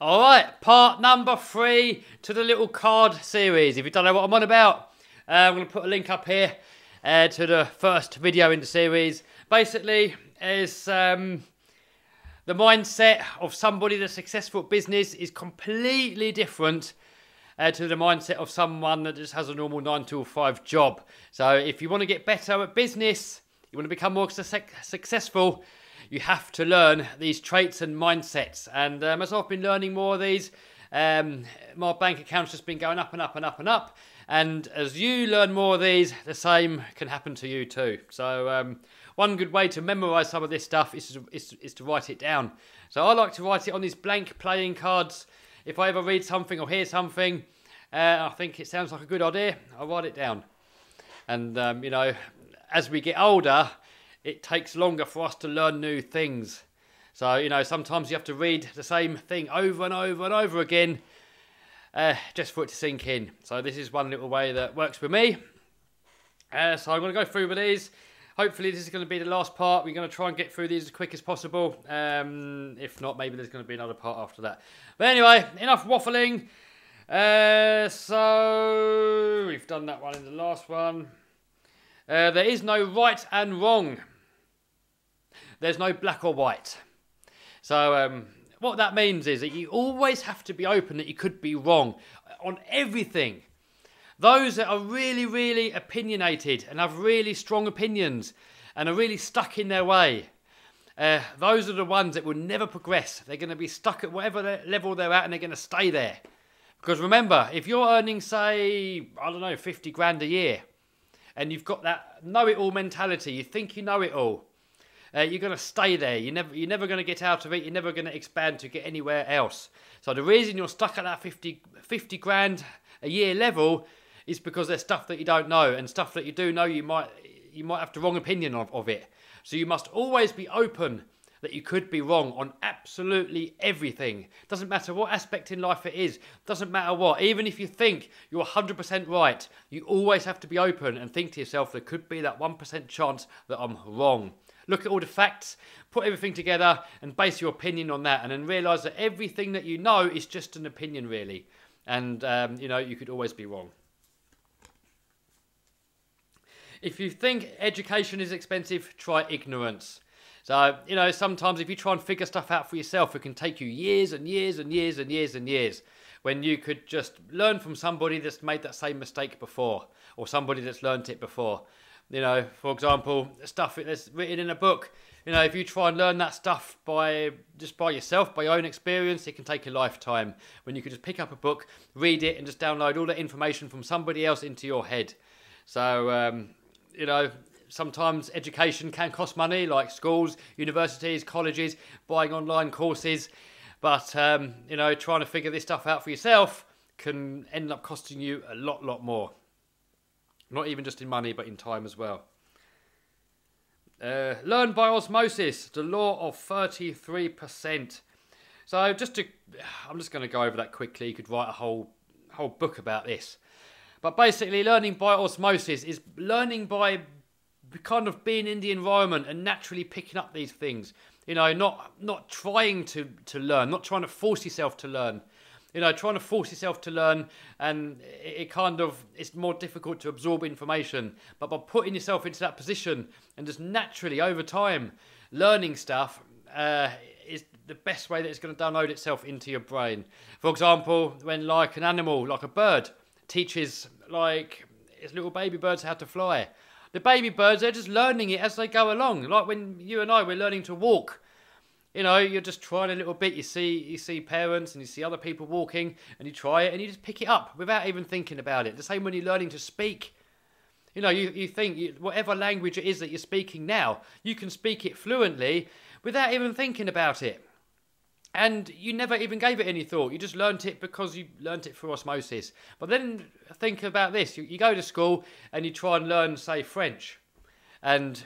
All right, part number three to the little card series. If you don't know what I'm on about, uh, I'm going to put a link up here uh, to the first video in the series. Basically, is um, the mindset of somebody that's successful at business is completely different uh, to the mindset of someone that just has a normal 9 to 5 job. So if you want to get better at business, you want to become more su- successful, you have to learn these traits and mindsets. And um, as I've been learning more of these, um, my bank account's just been going up and up and up and up. And as you learn more of these, the same can happen to you too. So um, one good way to memorize some of this stuff is to, is, is to write it down. So I like to write it on these blank playing cards. If I ever read something or hear something, uh, I think it sounds like a good idea, I'll write it down. And, um, you know, as we get older, it takes longer for us to learn new things. So, you know, sometimes you have to read the same thing over and over and over again uh, just for it to sink in. So, this is one little way that works for me. Uh, so, I'm going to go through with these. Hopefully, this is going to be the last part. We're going to try and get through these as quick as possible. Um, if not, maybe there's going to be another part after that. But anyway, enough waffling. Uh, so, we've done that one in the last one. Uh, there is no right and wrong. There's no black or white. So, um, what that means is that you always have to be open that you could be wrong on everything. Those that are really, really opinionated and have really strong opinions and are really stuck in their way, uh, those are the ones that will never progress. They're going to be stuck at whatever level they're at and they're going to stay there. Because remember, if you're earning, say, I don't know, 50 grand a year, and you've got that know it all mentality, you think you know it all, uh, you're going to stay there. You're never, you're never going to get out of it. You're never going to expand to get anywhere else. So the reason you're stuck at that 50, 50 grand a year level is because there's stuff that you don't know and stuff that you do know you might you might have the wrong opinion of, of it. So you must always be open that you could be wrong on absolutely everything. Doesn't matter what aspect in life it is, doesn't matter what. Even if you think you're 100% right, you always have to be open and think to yourself there could be that 1% chance that I'm wrong. Look at all the facts, put everything together, and base your opinion on that, and then realize that everything that you know is just an opinion, really. And, um, you know, you could always be wrong. If you think education is expensive, try ignorance. So, you know, sometimes if you try and figure stuff out for yourself, it can take you years and years and years and years and years when you could just learn from somebody that's made that same mistake before or somebody that's learnt it before. You know, for example, stuff that's written in a book. You know, if you try and learn that stuff by just by yourself, by your own experience, it can take a lifetime. When you could just pick up a book, read it, and just download all the information from somebody else into your head. So, um, you know, sometimes education can cost money, like schools, universities, colleges, buying online courses. But, um, you know, trying to figure this stuff out for yourself can end up costing you a lot, lot more. Not even just in money, but in time as well. Uh, learn by osmosis, the law of 33%. So just to, I'm just going to go over that quickly. You could write a whole, whole book about this. But basically, learning by osmosis is learning by kind of being in the environment and naturally picking up these things. You know, not not trying to to learn, not trying to force yourself to learn. You know, trying to force yourself to learn, and it, it kind of it's more difficult to absorb information. But by putting yourself into that position and just naturally over time learning stuff uh, is the best way that it's going to download itself into your brain. For example, when like an animal, like a bird, teaches like its little baby birds how to fly the baby birds, they're just learning it as they go along. Like when you and I, we're learning to walk. You know, you're just trying a little bit. You see, you see parents and you see other people walking, and you try it, and you just pick it up without even thinking about it. The same when you're learning to speak. You know, you, you think you, whatever language it is that you're speaking now, you can speak it fluently without even thinking about it and you never even gave it any thought. You just learnt it because you learnt it through osmosis. But then think about this: you, you, go to school and you try and learn, say, French, and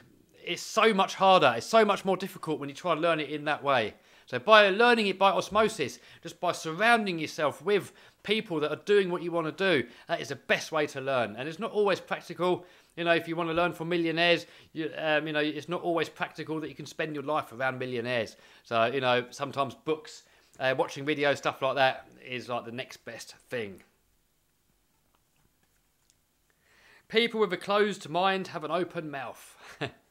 it's so much harder. It's so much more difficult when you try and learn it in that way. So by learning it by osmosis, just by surrounding yourself with people that are doing what you want to do, that is the best way to learn. And it's not always practical. You know, if you want to learn from millionaires, you, um, you know, it's not always practical that you can spend your life around millionaires. So, you know, sometimes books uh, watching videos, stuff like that is like the next best thing. People with a closed mind have an open mouth.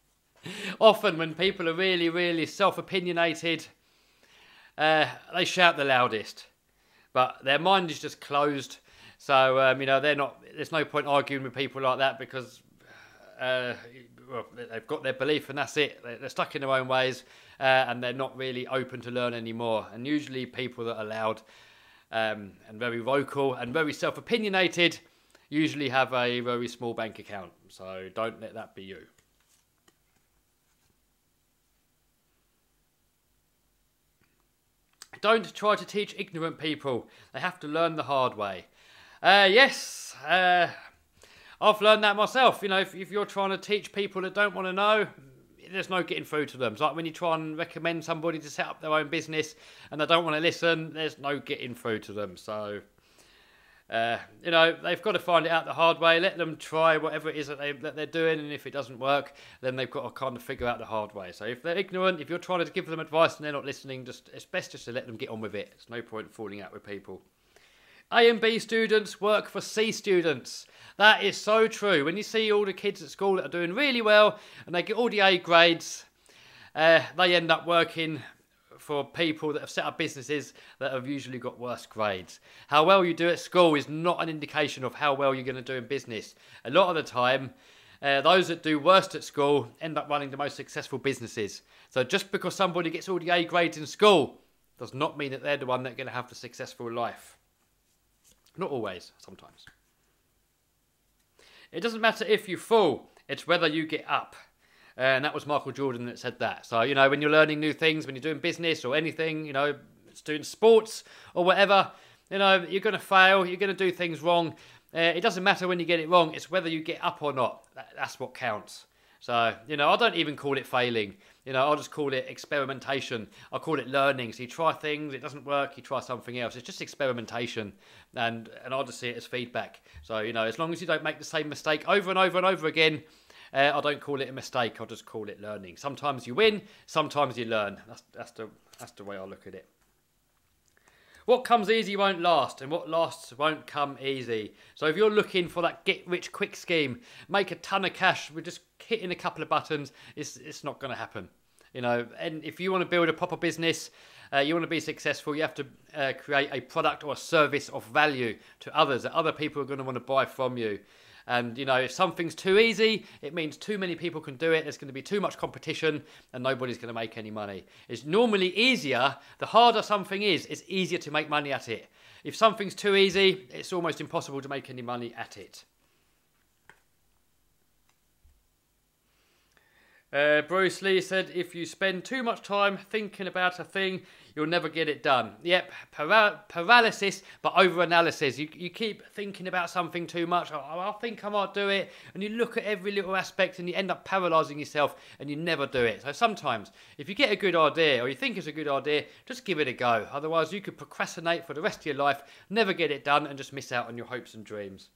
Often, when people are really, really self opinionated, uh, they shout the loudest, but their mind is just closed. So, um, you know, they're not, there's no point arguing with people like that because uh, well, they've got their belief and that's it. They're stuck in their own ways uh, and they're not really open to learn anymore. And usually, people that are loud um, and very vocal and very self opinionated usually have a very small bank account. So don't let that be you. Don't try to teach ignorant people. They have to learn the hard way. Uh, yes, uh, I've learned that myself. You know, if, if you're trying to teach people that don't want to know, there's no getting through to them. It's like when you try and recommend somebody to set up their own business and they don't want to listen, there's no getting through to them. So uh, you know, they've got to find it out the hard way. Let them try whatever it is that, they, that they're doing, and if it doesn't work, then they've got to kind of figure out the hard way. So if they're ignorant, if you're trying to give them advice and they're not listening, just it's best just to let them get on with it. It's no point falling out with people. A and B students work for C students. That is so true. When you see all the kids at school that are doing really well and they get all the A grades, uh, they end up working for people that have set up businesses that have usually got worse grades. How well you do at school is not an indication of how well you're going to do in business. A lot of the time, uh, those that do worst at school end up running the most successful businesses. So just because somebody gets all the A grades in school does not mean that they're the one that's going to have the successful life. Not always, sometimes. It doesn't matter if you fall, it's whether you get up and that was Michael Jordan that said that. So you know, when you're learning new things, when you're doing business or anything, you know, doing sports or whatever, you know, you're going to fail. You're going to do things wrong. Uh, it doesn't matter when you get it wrong. It's whether you get up or not. That, that's what counts. So you know, I don't even call it failing. You know, I'll just call it experimentation. I call it learning. So you try things, it doesn't work, you try something else. It's just experimentation, and and I'll just see it as feedback. So you know, as long as you don't make the same mistake over and over and over again, uh, I don't call it a mistake. I'll just call it learning. Sometimes you win, sometimes you learn. That's that's the that's the way I look at it. What comes easy won't last, and what lasts won't come easy. So if you're looking for that get rich quick scheme, make a ton of cash with just hitting a couple of buttons, it's it's not going to happen. You know, and if you want to build a proper business, uh, you want to be successful, you have to uh, create a product or a service of value to others that other people are going to want to buy from you. And you know, if something's too easy, it means too many people can do it. There's going to be too much competition, and nobody's going to make any money. It's normally easier. The harder something is, it's easier to make money at it. If something's too easy, it's almost impossible to make any money at it. Uh, Bruce Lee said, if you spend too much time thinking about a thing, you'll never get it done. Yep, para- paralysis, but over analysis. You, you keep thinking about something too much. Oh, I think I might do it. And you look at every little aspect and you end up paralyzing yourself and you never do it. So sometimes, if you get a good idea or you think it's a good idea, just give it a go. Otherwise, you could procrastinate for the rest of your life, never get it done, and just miss out on your hopes and dreams.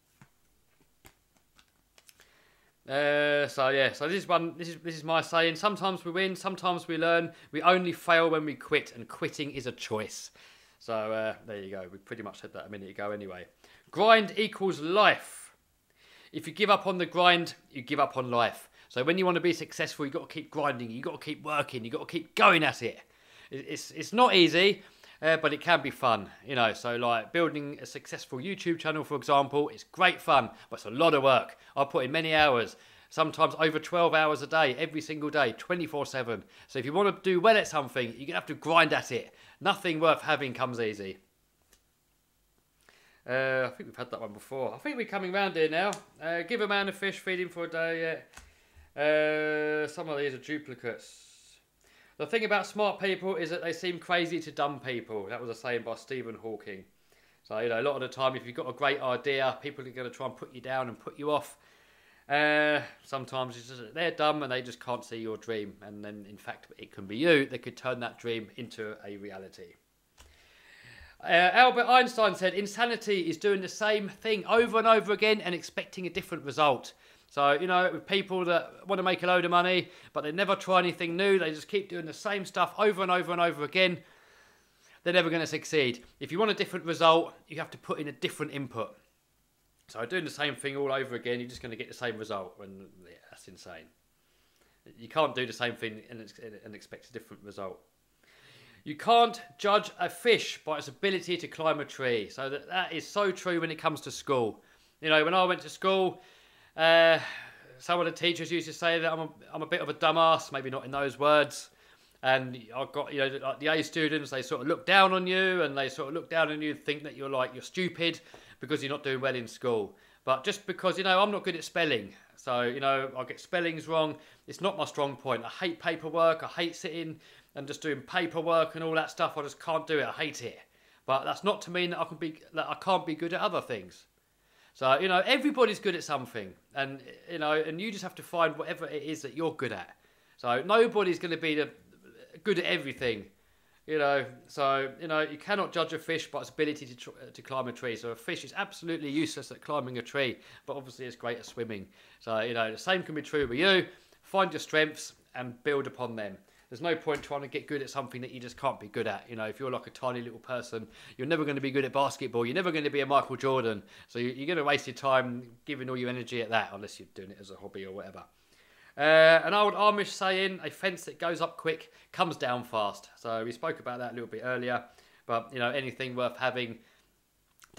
Uh, so yeah, so this is one. This is this is my saying. Sometimes we win, sometimes we learn. We only fail when we quit, and quitting is a choice. So uh, there you go. We pretty much said that a minute ago, anyway. Grind equals life. If you give up on the grind, you give up on life. So when you want to be successful, you got to keep grinding. You got to keep working. You got to keep going at it. It's it's not easy. Uh, but it can be fun, you know. So, like building a successful YouTube channel, for example, it's great fun, but it's a lot of work. I put in many hours, sometimes over 12 hours a day, every single day, 24 7. So, if you want to do well at something, you're going to have to grind at it. Nothing worth having comes easy. Uh, I think we've had that one before. I think we're coming round here now. Uh, give a man a fish, feed him for a day. Yeah. Uh, some of these are duplicates. The thing about smart people is that they seem crazy to dumb people. That was a saying by Stephen Hawking. So, you know, a lot of the time, if you've got a great idea, people are going to try and put you down and put you off. Uh, sometimes it's just, they're dumb and they just can't see your dream. And then, in fact, it can be you that could turn that dream into a reality. Uh, Albert Einstein said, Insanity is doing the same thing over and over again and expecting a different result. So, you know, with people that want to make a load of money, but they never try anything new, they just keep doing the same stuff over and over and over again. they're never going to succeed. If you want a different result, you have to put in a different input. So doing the same thing all over again, you're just going to get the same result, and yeah, that's insane. You can't do the same thing and, and expect a different result. You can't judge a fish by its ability to climb a tree. So that, that is so true when it comes to school. You know, when I went to school, uh, some of the teachers used to say that I'm a, I'm a bit of a dumbass, maybe not in those words. And I got, you know, like the A students, they sort of look down on you and they sort of look down on you and think that you're like, you're stupid because you're not doing well in school. But just because, you know, I'm not good at spelling. So, you know, I get spellings wrong. It's not my strong point. I hate paperwork. I hate sitting and just doing paperwork and all that stuff. I just can't do it. I hate it. But that's not to mean that I can be that I can't be good at other things. So you know, everybody's good at something, and you know, and you just have to find whatever it is that you're good at. So nobody's going to be the, good at everything. You know, so you know you cannot judge a fish by its ability to tr- to climb a tree. So a fish is absolutely useless at climbing a tree, but obviously it's great at swimming. So you know the same can be true with you. Find your strengths and build upon them. There's no point trying to get good at something that you just can't be good at. You know, if you're like a tiny little person, you're never going to be good at basketball. You're never going to be a Michael Jordan. So you're going to waste your time giving all your energy at that, unless you're doing it as a hobby or whatever. Uh, an old Amish saying, a fence that goes up quick comes down fast. So we spoke about that a little bit earlier. But, you know, anything worth having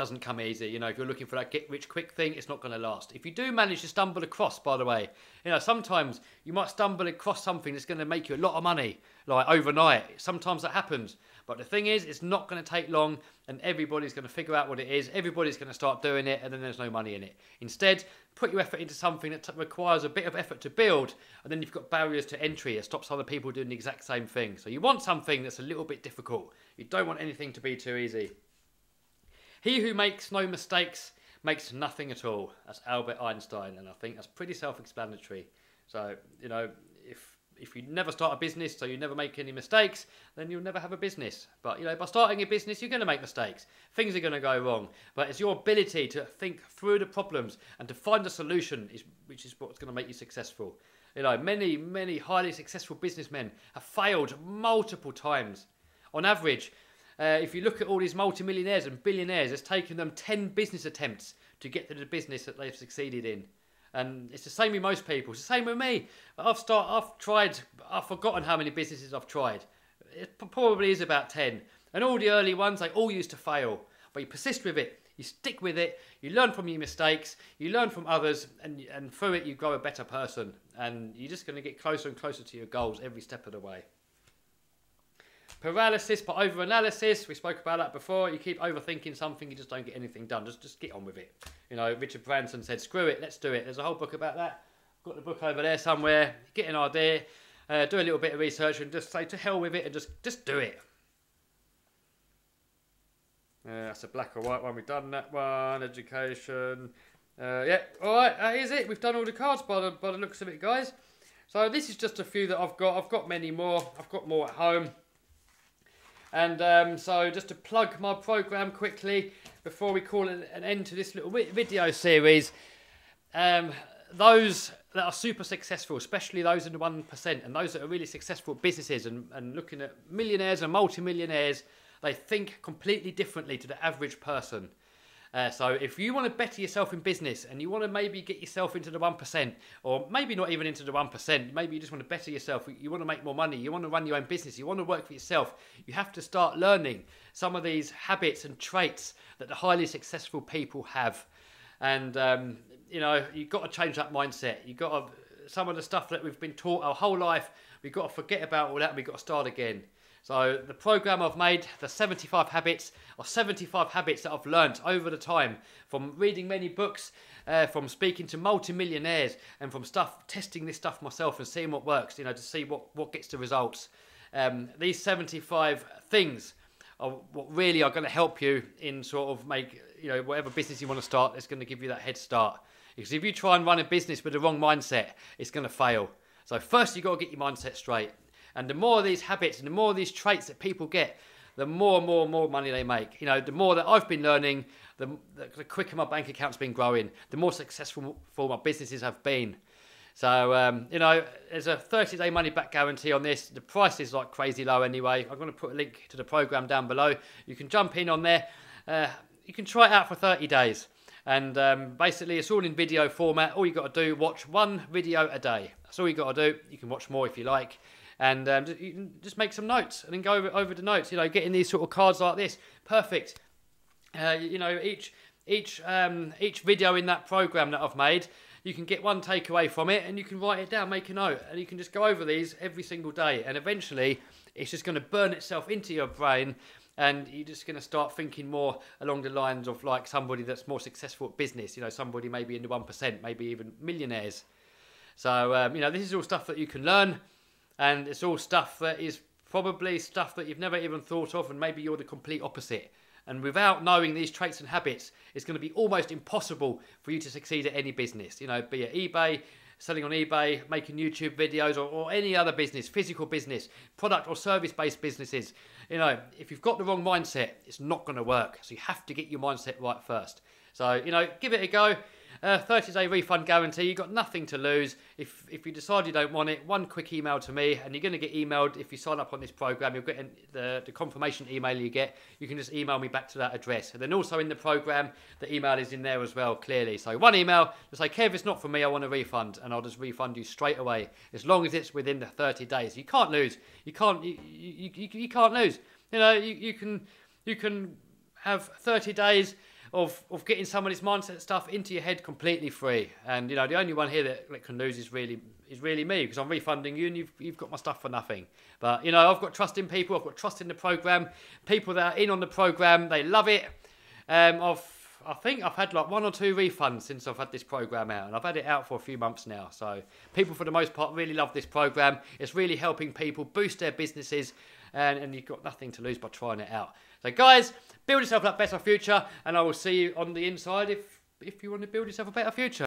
doesn't come easy. You know, if you're looking for that get rich quick thing, it's not going to last. If you do manage to stumble across, by the way, you know, sometimes you might stumble across something that's going to make you a lot of money, like overnight. Sometimes that happens. But the thing is, it's not going to take long and everybody's going to figure out what it is. Everybody's going to start doing it and then there's no money in it. Instead, put your effort into something that requires a bit of effort to build and then you've got barriers to entry. It stops other people doing the exact same thing. So you want something that's a little bit difficult. You don't want anything to be too easy. He who makes no mistakes makes nothing at all. That's Albert Einstein, and I think that's pretty self-explanatory. So, you know, if if you never start a business, so you never make any mistakes, then you'll never have a business. But you know, by starting a business, you're going to make mistakes. Things are going to go wrong. But it's your ability to think through the problems and to find a solution, is, which is what's going to make you successful. You know, many, many highly successful businessmen have failed multiple times. On average, uh, if you look at all these multimillionaires and billionaires, it's taken them 10 business attempts to get to the business that they've succeeded in. And it's the same with most people. It's the same with me. I've start, I've tried, I've forgotten how many businesses I've tried. It probably is about 10. And all the early ones, they all used to fail. But you persist with it. You stick with it. You learn from your mistakes. You learn from others. And, and through it, you grow a better person. And you're just going to get closer and closer to your goals every step of the way. Paralysis by overanalysis. We spoke about that before. You keep overthinking something, you just don't get anything done. Just just get on with it. You know, Richard Branson said, "Screw it, let's do it." There's a whole book about that. I've got the book over there somewhere. Get an idea, uh, do a little bit of research, and just say to hell with it, and just just do it. Uh, that's a black or white one. We've done that one. Education. Uh, yeah, all right. That is it. We've done all the cards by the by the looks of it, guys. So this is just a few that I've got. I've got many more. I've got more at home. And um, so just to plug my program quickly before we call it an end to this little video series, um, those that are super successful, especially those in the 1%, and those that are really successful businesses and, and looking at millionaires and multimillionaires, they think completely differently to the average person. Uh, so if you want to better yourself in business and you want to maybe get yourself into the 1%, or maybe not even into the 1%, maybe you just want to better yourself, you want to make more money, you want to run your own business, you want to work for yourself, you have to start learning some of these habits and traits that the highly successful people have. And, um, you know, you've got to change that mindset. You've got to, some of the stuff that we've been taught our whole life, we've got to forget about all that and we've got to start again. So the program I've made, the 75 habits, or 75 habits that I've learnt over the time from reading many books, uh, from speaking to multimillionaires, and from stuff testing this stuff myself and seeing what works. You know, to see what what gets the results. Um, these 75 things are what really are going to help you in sort of make you know whatever business you want to start. It's going to give you that head start. Because if you try and run a business with the wrong mindset, it's going to fail. So first you've got to get your mindset straight. And the more of these habits and the more of these traits that people get, the more and more and more money they make. You know, the more that I've been learning, the, the quicker my bank account's been growing, the more successful for my businesses have been. So, um, you know, there's a 30 day money back guarantee on this. The price is like crazy low anyway. I'm going to put a link to the program down below. You can jump in on there. Uh, you can try it out for 30 days. And um, basically, it's all in video format. All you got to do, watch one video a day. That's all you got to do. You can watch more if you like. And um, can just make some notes and then go over, over the notes. You know, getting these sort of cards like this, perfect. Uh, you know, each each um, each video in that program that I've made, you can get one takeaway from it and you can write it down, make a note, and you can just go over these every single day. And eventually, it's just going to burn itself into your brain and you're just going to start thinking more along the lines of like somebody that's more successful at business you know somebody maybe in the 1% maybe even millionaires so um, you know this is all stuff that you can learn and it's all stuff that is probably stuff that you've never even thought of and maybe you're the complete opposite and without knowing these traits and habits it's going to be almost impossible for you to succeed at any business you know be it ebay selling on eBay, making YouTube videos, or, or any other business, physical business, product or service based businesses. You know, if you've got the wrong mindset, it's not going to work. So you have to get your mindset right first. So, you know, give it a go. Uh, 30 day refund guarantee. You've got nothing to lose. If if you decide you don't want it, one quick email to me, and you're going to get emailed if you sign up on this program. You'll get the, the confirmation email you get. You can just email me back to that address. And then also in the program, the email is in there as well, clearly. So one email to say, Kev, it's not for me. I want a refund, and I'll just refund you straight away as long as it's within the 30 days. You can't lose. You can't. You, you, you, you can't lose. You know, you, you can you can have 30 days of, of getting somebody's mindset stuff into your head completely free. And you know, the only one here that, that can lose is really is really me because I'm refunding you and you've, you've got my stuff for nothing. But you know, I've got trust in people. I've got trust in the program. People that are in on the program, they love it. Um, I've I think I've had like one or two refunds since I've had this program out, and I've had it out for a few months now. So people, for the most part, really love this program. It's really helping people boost their businesses, and, and you've got nothing to lose by trying it out. So, guys, build yourself a better future, and I will see you on the inside if if you want to build yourself a better future.